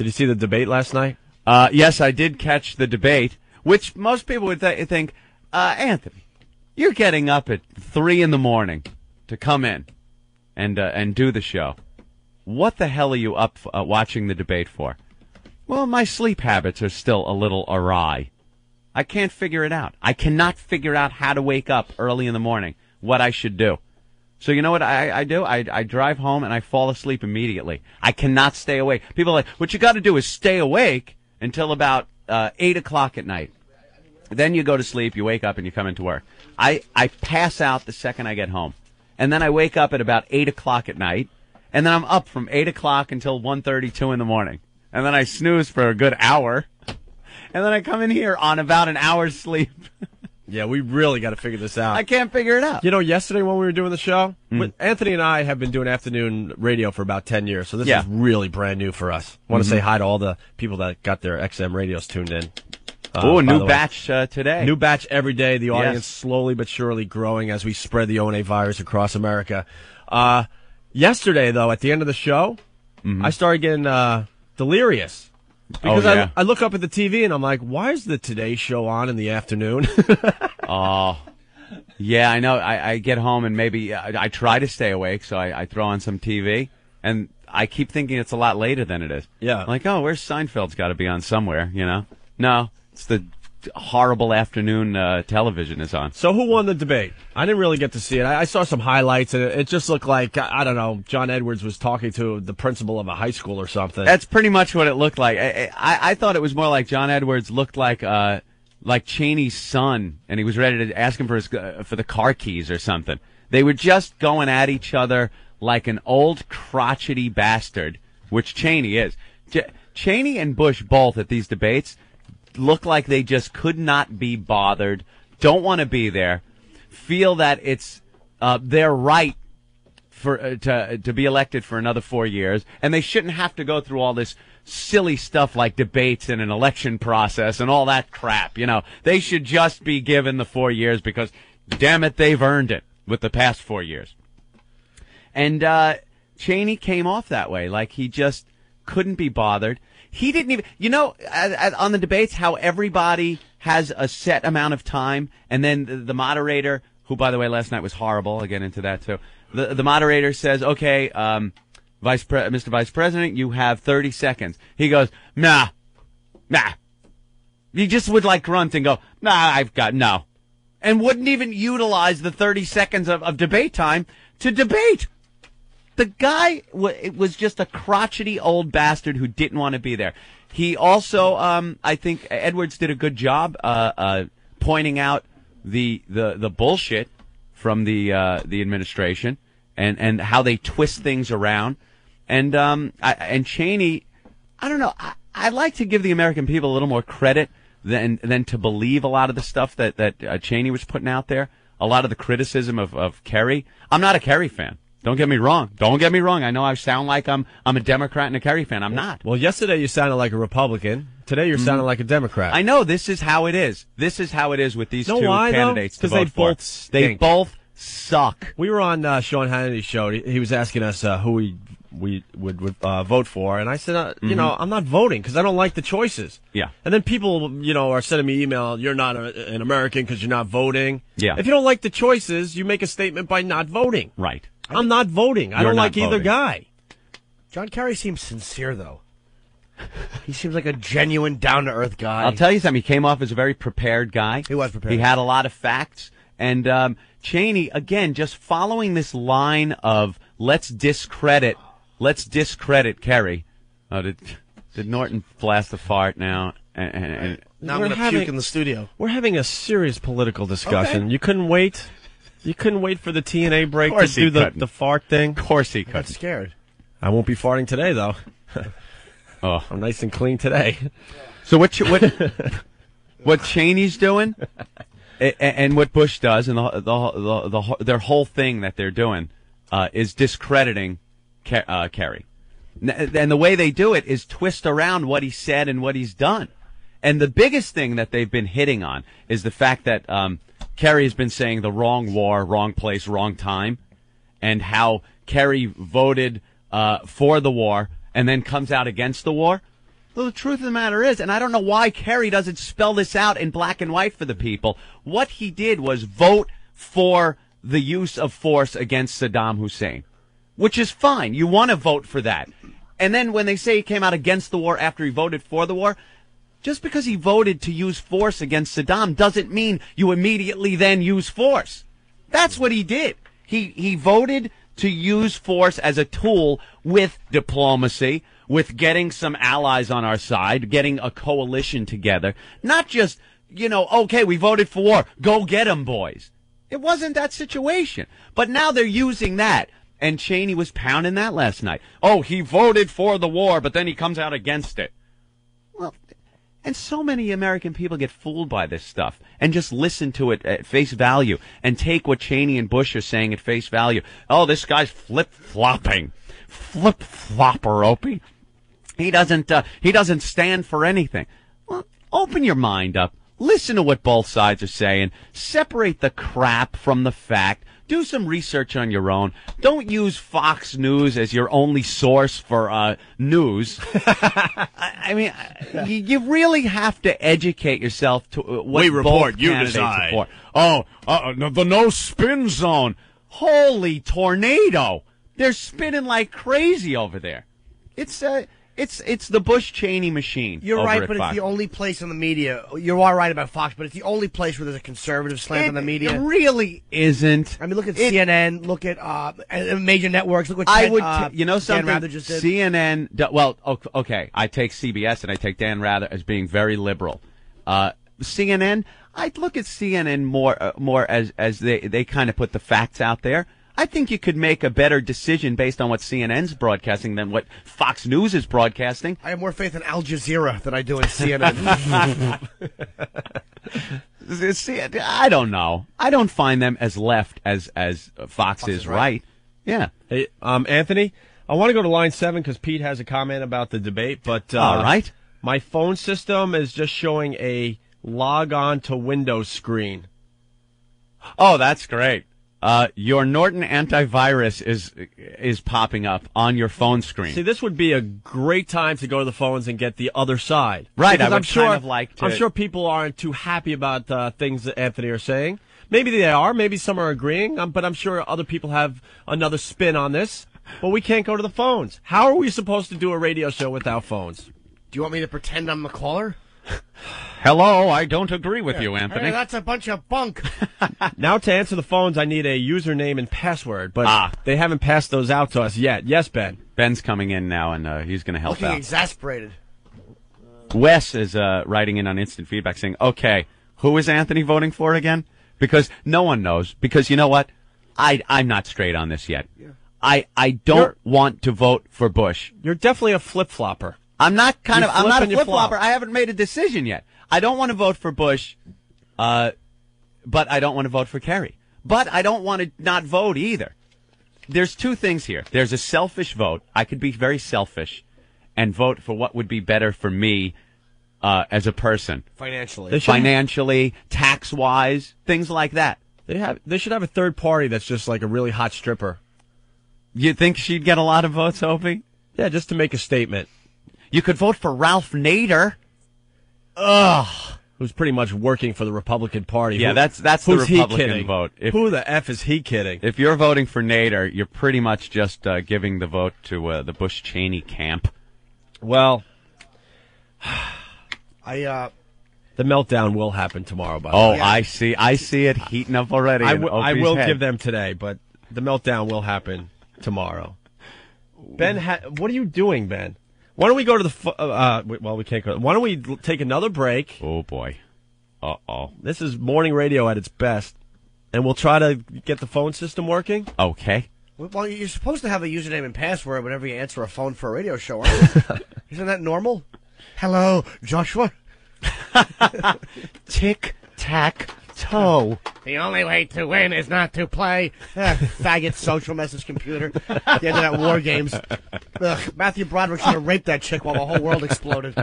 Did you see the debate last night? Uh, yes, I did catch the debate, which most people would th- think, uh, Anthony, you're getting up at three in the morning to come in and uh, and do the show. What the hell are you up uh, watching the debate for? Well, my sleep habits are still a little awry. I can't figure it out. I cannot figure out how to wake up early in the morning. What I should do. So you know what I, I do? I, I drive home and I fall asleep immediately. I cannot stay awake. People are like, what you got to do is stay awake until about uh, eight o'clock at night. Then you go to sleep, you wake up, and you come into work. I, I pass out the second I get home, and then I wake up at about eight o'clock at night, and then I'm up from eight o'clock until one thirty, two in the morning, and then I snooze for a good hour, and then I come in here on about an hour's sleep. Yeah, we really got to figure this out. I can't figure it out. You know, yesterday when we were doing the show, mm. Anthony and I have been doing afternoon radio for about 10 years, so this yeah. is really brand new for us. Want to mm-hmm. say hi to all the people that got their XM radios tuned in. Uh, oh, new batch uh, today. New batch every day. The audience yes. slowly but surely growing as we spread the ONA virus across America. Uh, yesterday, though, at the end of the show, mm-hmm. I started getting uh, delirious. Oh, because oh, yeah. I, I look up at the TV and I'm like, why is the Today Show on in the afternoon? oh, yeah, I know. I, I get home and maybe I, I try to stay awake, so I, I throw on some TV, and I keep thinking it's a lot later than it is. Yeah. Like, oh, where's Seinfeld's got to be on somewhere, you know? No, it's the horrible afternoon uh, television is on. So who won the debate? I didn't really get to see it. I, I saw some highlights, and it, it, just looked like I, I, don't know. John Edwards was talking to the principal of a high school or something. That's pretty much what it looked like. I, I, I thought it was more like John Edwards looked like uh, like Cheney's son, and he was ready to ask him for his uh, for the car keys or something. They were just going at each other like an old crotchety bastard, which Cheney is. Ch- Cheney and Bush both at these debates look like they just could not be bothered, don't want to be there, feel that it's uh, their right for uh, to to be elected for another four years, and they shouldn't have to go through all this silly stuff like debates and an election process and all that crap. You know, they should just be given the four years because, damn it, they've earned it with the past four years. And uh, Cheney came off that way, like he just couldn't be bothered. He didn't even, you know, on the debates, how everybody has a set amount of time, and then the, the moderator, who by the way last night was horrible, I'll get into that too. The the moderator says, "Okay, um, Vice Pre- Mr. Vice President, you have 30 seconds." He goes, "Nah, nah." He just would like grunt and go, "Nah, I've got no," and wouldn't even utilize the 30 seconds of, of debate time to debate the guy w- was just a crotchety old bastard who didn't want to be there. He also, um, I think Edwards did a good job uh, uh, pointing out the the the bullshit from the uh, the administration and and how they twist things around. And um, I, and Cheney, I don't know. I, I like to give the American people a little more credit than than to believe a lot of the stuff that that uh, Cheney was putting out there. A lot of the criticism of of Kerry. I'm not a Kerry fan. Don't get me wrong. Don't get me wrong. I know I sound like I'm I'm a Democrat and a Kerry fan. I'm not. Well, yesterday you sounded like a Republican. Today you're mm sounding like a Democrat. I know. This is how it is. This is how it is with these know two why, candidates. Because they both stink. they both suck. We were on uh, Sean Hannity's show. He, he was asking us uh, who we we would, would uh, vote for, and I said, uh, mm-hmm. you know, I'm not voting because I don't like the choices. Yeah. And then people, you know, are sending me email. You're not a, an American because you're not voting. Yeah. If you don't like the choices, you make a statement by not voting. Right. I'm not voting. I don't like either voting. guy. John Kerry seems sincere, though. he seems like a genuine, down to earth guy. I'll tell you something. He came off as a very prepared guy. He was prepared. He had a lot of facts. And um, Cheney, again, just following this line of let's discredit, let's discredit Kerry. Oh, did, did Norton blast a fart now? And, and, and now I'm going to puke in the studio. We're having a serious political discussion. Okay. You couldn't wait. You couldn't wait for the TNA break to do the, the fart thing? Of course he could. I'm scared. I won't be farting today, though. oh. I'm nice and clean today. So what what what Cheney's doing, and what Bush does, and the the, the, the their whole thing that they're doing, uh, is discrediting uh, Kerry. And the way they do it is twist around what he said and what he's done. And the biggest thing that they've been hitting on is the fact that um, Kerry has been saying the wrong war, wrong place, wrong time, and how Kerry voted uh, for the war and then comes out against the war. Well, the truth of the matter is, and I don't know why Kerry doesn't spell this out in black and white for the people. What he did was vote for the use of force against Saddam Hussein, which is fine. You want to vote for that. And then when they say he came out against the war after he voted for the war, just because he voted to use force against Saddam doesn't mean you immediately then use force. That's what he did. He he voted to use force as a tool with diplomacy, with getting some allies on our side, getting a coalition together. Not just, you know, okay, we voted for war. Go get 'em, boys. It wasn't that situation. But now they're using that. And Cheney was pounding that last night. Oh, he voted for the war, but then he comes out against it. And so many American people get fooled by this stuff and just listen to it at face value and take what Cheney and Bush are saying at face value. Oh, this guy's flip flopping. Flip flopper, Opie. He doesn't, uh, he doesn't stand for anything. Well, open your mind up. Listen to what both sides are saying. Separate the crap from the fact. Do some research on your own. Don't use Fox News as your only source for uh, news. I, I mean, you, you really have to educate yourself to uh, what We report, both you decide. report. Oh, uh, the no spin zone. Holy tornado! They're spinning like crazy over there. It's uh, it's it's the Bush Cheney machine. You're right, but Fox. it's the only place in the media. You are right about Fox, but it's the only place where there's a conservative slant on the media. It really isn't. I mean, look at It- CNN. Look at uh, uh, major networks. Look what I would, uh, you know Dan something. Rather just did. CNN. Well, okay, I take CBS and I take Dan Rather as being very liberal. Uh, CNN, I'd look at CNN more, uh, more as as they they kind of put the facts out there. I think you could make a better decision based on what CNN's broadcasting than what Fox News is broadcasting. I have more faith in Al Jazeera than I do in CNN. See, I don't know. I don't find them as left as as Fox, is is right. right. Yeah. Hey, um, Anthony, I want to go to line seven because Pete has a comment about the debate. But uh, All right. my phone system is just showing a log on to Windows screen. Oh, that's great. Uh, your Norton antivirus is is popping up on your phone screen. See, this would be a great time to go to the phones and get the other side. Right, Because I would I'm sure, kind of like to- I'm sure people aren't too happy about uh, things that Anthony are saying. Maybe they are. Maybe some are agreeing. Um, but I'm sure other people have another spin on this. But we can't go to the phones. How are we supposed to do a radio show without phones? do you want me to pretend I'm the caller? Hello, I don't agree with you, Anthony. Hey, that's a bunch of bunk. Now to answer the phones, I need a username and password, but Ah. they haven't passed those out to us yet. Yes, Ben. Ben's coming in now, and uh, he's going to help Looking out. exasperated. Wes is uh, writing in on instant feedback saying, "Okay, who is Anthony voting for again?" Because no one knows. Because you know what, I I'm not straight on this yet. I I don't You're- want to vote for Bush. You're definitely a flip flopper. I'm not kind You of I'm not a flip flopper. I haven't made a decision yet. I don't want to vote for Bush, uh, but I don't want to vote for Kerry. But I don't want to not vote either. There's two things here. There's a selfish vote. I could be very selfish and vote for what would be better for me uh, as a person, Financially. Financially, tax wise, things like that. they have. They should have a third party that's just like a really hot stripper. You think she'd get a lot of votes, Opie? Yeah, just to make a statement. You could vote for Ralph Nader. Ugh. Who's pretty much working for the Republican Party? Yeah, Who- that's- that's the who's he Republican kidding? vote. If- Who the f is he kidding? If you're voting for Nader, you're pretty much just uh, giving the vote to uh, the Bush Cheney camp. Well, I uh, the meltdown will happen tomorrow. By the Oh, way. I see. I see it heating up already. I in will- I will head. give them today, but the meltdown will happen tomorrow. Ben, ha- what are you doing, Ben? Why don't we go to the? Uh, uh, well, we can't go. Why don't we take another break? Oh boy. Uh oh. This is morning radio at its best, and we'll try to get the phone system working. Okay. well, you're supposed to have a username and password whenever you answer a phone for a radio show, aren't you? Isn't that normal? Hello, Joshua. Tick tack toe. The only way to win is not to play. Ah, faggot social message computer. The end of that war games. Ugh, Matthew Broderick should have raped that chick while the whole world exploded.